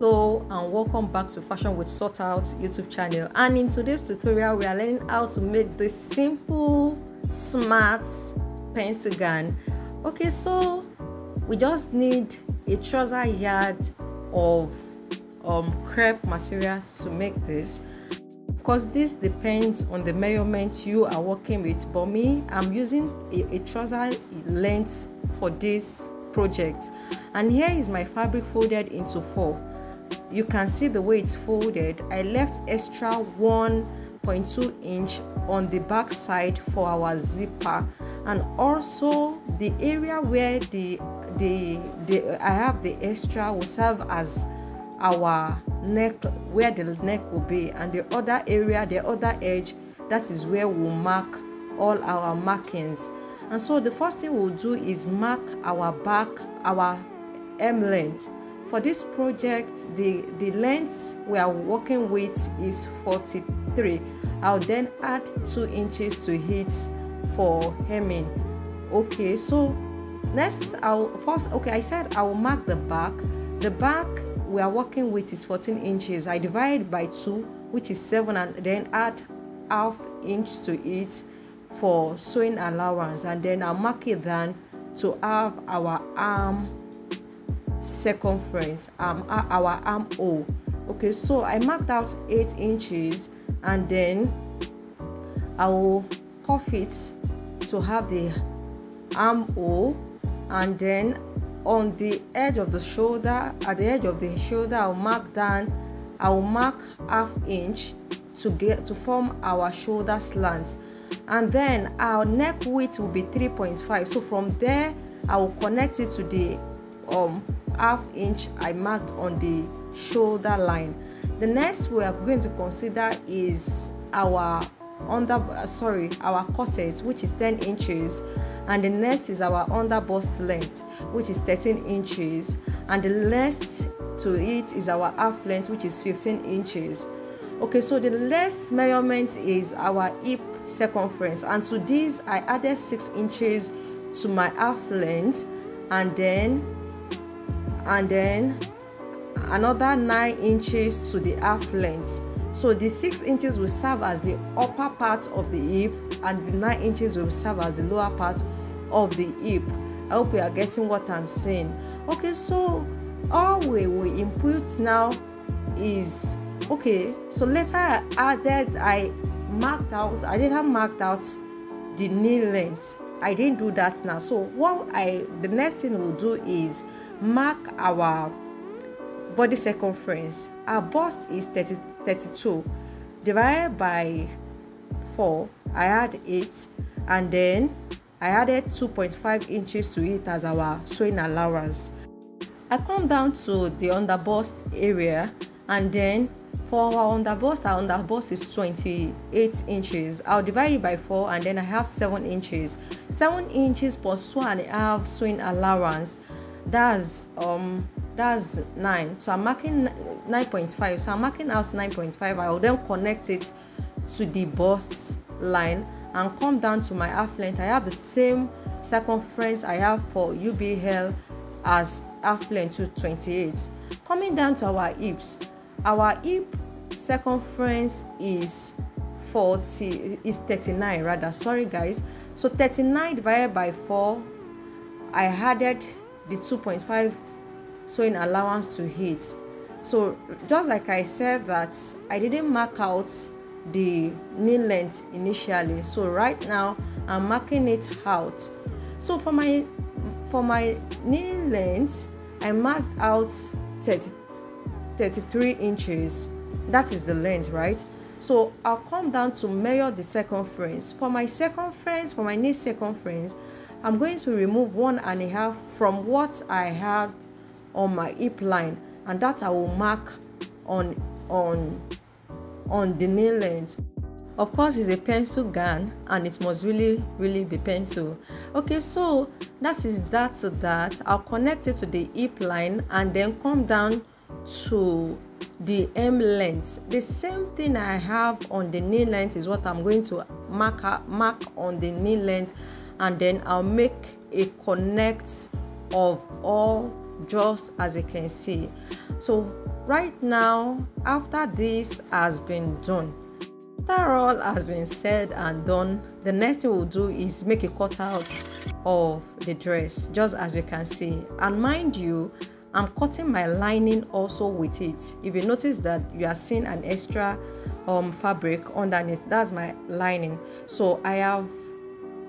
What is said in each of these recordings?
Hello and welcome back to Fashion with Sought Out YouTube channel and in today's tutorial we are learning how to make this simple smart pencil gown. Okay so we just need a trouser yard of um, crepe material to make this. Of course this depends on the measurement you are working with but me I'm using a, a trouser length for this project and here is my fabric folded into four you can see the way it's folded. I left extra 1.2 inch on the back side for our zipper. And also the area where the the, the i have the extra will serve as our neck where the neck will be. And the other area the other edge that is where we'll mark all our markings. And so the first thing we'll do is mark our back our m length for this project the the length we are working with is 43 i'll then add two inches to it for hemming. Okay so next i'll first okay i said i will mark the back. The back we are working with is 14 inches. I divide by 2 which is 7 and then add half inch to it for sewing allowance. And then i'll mark it then to have our arm circumference. Um our arm hole. Okay so i marked out eight inches and then i will cuff it to have the arm hole and then on the edge of the shoulder at the edge of the shoulder i'll mark down i will mark half inch to get to form our shoulder slant. And then our neck width will be 3.5 so from there i will connect it to the um half inch I marked on the shoulder line. The next we are going to consider is our under sorry our corset which is 10 inches and the next is our under bust length which is 13 inches and the last to it is our half length which is 15 inches okay so the last measurement is our hip circumference and to this i added six inches to my half length and then and then another 9 inches to the half length. So the 6 inches will serve as the upper part of the hip and the 9 inches will serve as the lower part of the hip. I hope you are getting what i'm saying. Okay so all we will input now is okay so later i added i marked out i didn't marked out the knee length. I didn't do that now. So what i the next thing we'll do is mark our body circumference. Our bust is 30 32 divided by 4 i add 8 and then i added 2.5 inches to it as our sewing allowance. I come down to the under bust area and then for our under bust our under bust is 28 inches. I'll divide it by 4 and then i have 7 inches. 7 inches plus 1 and a half sewing allowance that's um that's 9 so i'm marking 9.5 so i'm marking out 9.5 i will then connect it to the bust line and come down to my half length. I have the same circumference i have for ubl as half length to 28 coming down to our hips our hip circumference is 40 is 39 rather. Sorry guys. So 39 divided by 4 i added the 2.5 sewing allowance to hit. So just like i said that i didn't mark out the knee length initially. So right now i'm marking it out. So for my for my knee length i marked out 30, 33 inches. That is the length right? So i'll come down to measure the circumference. For my circumference for my knee circumference I'm going to remove one and a half from what I had on my hip line and that I will mark on on on the nail length. Of course it's a pencil gown and it must really really be pencil. Okay so that is that to that. I'll connect it to the hip line and then come down to the m length. The same thing i have on the knee length is what i'm going to mark mark on the knee length and then I'll make a connect of all just as you can see. So right now after this has been done after all has been said and done the next thing we'll do is make a cutout of the dress just as you can see. And mind you i'm cutting my lining also with it. If you notice that you are seeing an extra um fabric underneath that's my lining. So i have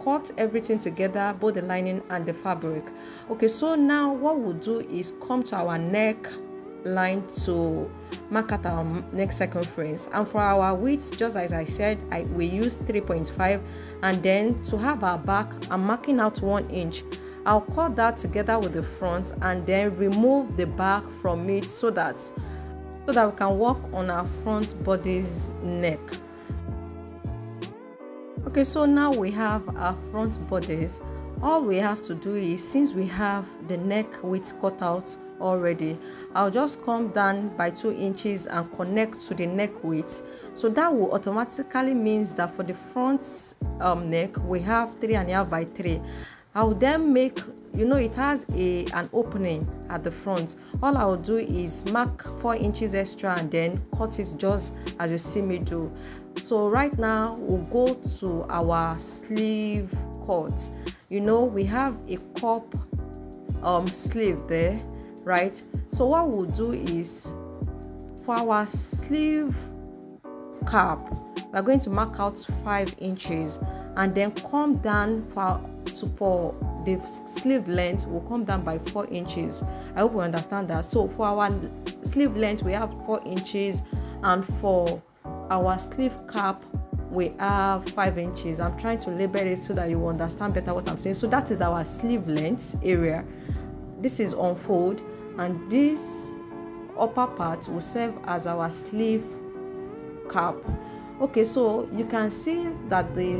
cut everything together both the lining and the fabric. Okay so now what we'll do is come to our neck line to mark out our neck circumference. And for our width just as i said I, we use 3.5 and then to have our back i'm marking out one inch. I'll cut that together with the front and then remove the back from it so that so that we can work on our front body's neck okay so now we have our front bodies all we have to do is since we have the neck width cut out already i'll just come down by two inches and connect to the neck width so that will automatically means that for the front um, neck we have three and a half by three I'll then make, you know, it has a an opening at the front. All I'll do is mark four inches extra and then cut it just as you see me do. So right now we'll go to our sleeve cut. You know, we have a cup um sleeve there, right? So what we'll do is for our sleeve cap, we're going to mark out five inches and then come down for to for the sleeve length will come down by four inches i hope you understand that so for our sleeve length we have four inches and for our sleeve cap we have five inches. I'm trying to label it so that you understand better what i'm saying. So that is our sleeve length area. This is unfold and this upper part will serve as our sleeve cap. Okay so you can see that the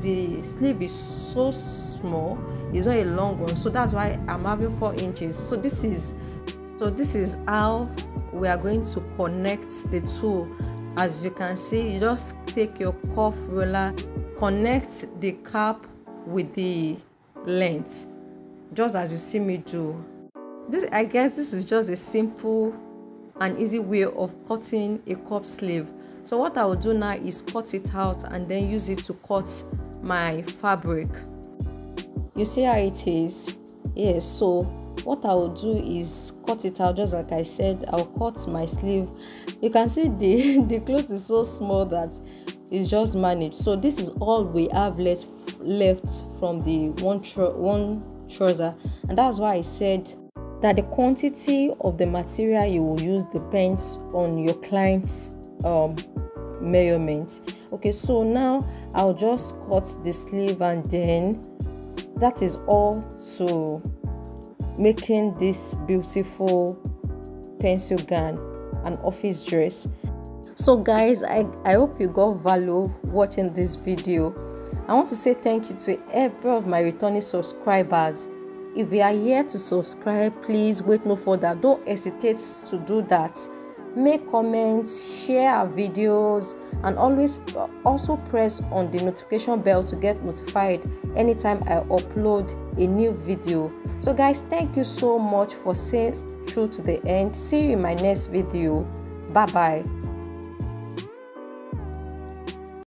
the sleeve is so small it's not a long one so that's why i'm having four inches. So this is so this is how we are going to connect the two as you can see just take your cuff roller connect the cap with the length just as you see me do. This i guess this is just a simple and easy way of cutting a cup sleeve. So what i will do now is cut it out and then use it to cut my fabric. You see how it is? Yes so what i will do is cut it out just like i said i'll cut my sleeve. You can see the the cloth is so small that it's just managed. So this is all we have left left from the one tr- one trouser. And that's why i said that the quantity of the material you will use depends on your client's um, measurement. Okay so now i'll just cut the sleeve and then that is all to making this beautiful pencil gown an office dress. So guys i i hope you got value watching this video. I want to say thank you to every of my returning subscribers. If you are here to subscribe please wait no further. Don't hesitate to do that make comments share our videos and always also press on the notification bell to get notified anytime i upload a new video. So guys thank you so much for staying through to the end. See you in my next video. Bye bye